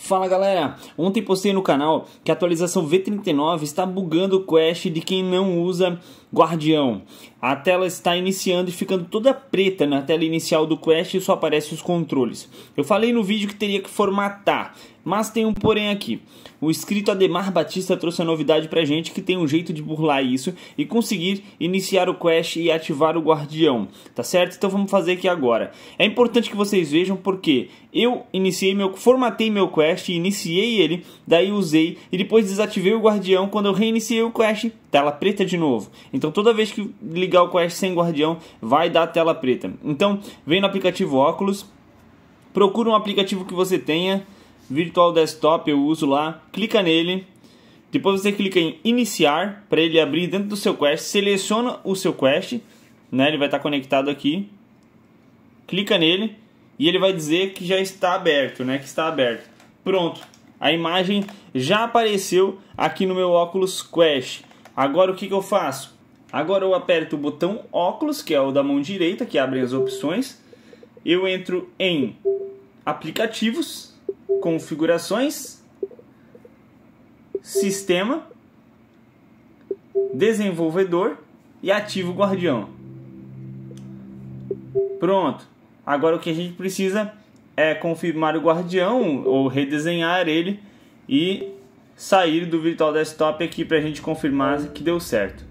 Fala galera, ontem postei no canal que a atualização V39 está bugando o Quest de quem não usa Guardião. A tela está iniciando e ficando toda preta na tela inicial do Quest e só aparecem os controles. Eu falei no vídeo que teria que formatar, mas tem um porém aqui. O inscrito Ademar Batista trouxe a novidade pra gente que tem um jeito de burlar isso e conseguir iniciar o Quest e ativar o Guardião, tá certo? Então vamos fazer aqui agora. É importante que vocês vejam porque eu iniciei meu, formatei meu Quest, iniciei ele, daí usei e depois desativei o Guardião. Quando eu reiniciei o Quest, tela preta de novo. Então toda vez que ligar o Quest sem Guardião, vai dar tela preta. Então vem no aplicativo Óculos, procura um aplicativo que você tenha, Virtual Desktop eu uso lá, clica nele. Depois você clica em iniciar para ele abrir dentro do seu Quest, seleciona o seu Quest, né? Ele vai estar conectado aqui. Clica nele e ele vai dizer que já está aberto, né? Que está aberto. Pronto. A imagem já apareceu aqui no meu óculos Quest. Agora o que, que eu faço? Agora eu aperto o botão óculos, que é o da mão direita, que abre as opções. Eu entro em aplicativos, configurações, sistema, desenvolvedor e ativo guardião. Pronto. Agora o que a gente precisa é confirmar o guardião ou redesenhar ele e sair do Virtual Desktop aqui para a gente confirmar que deu certo.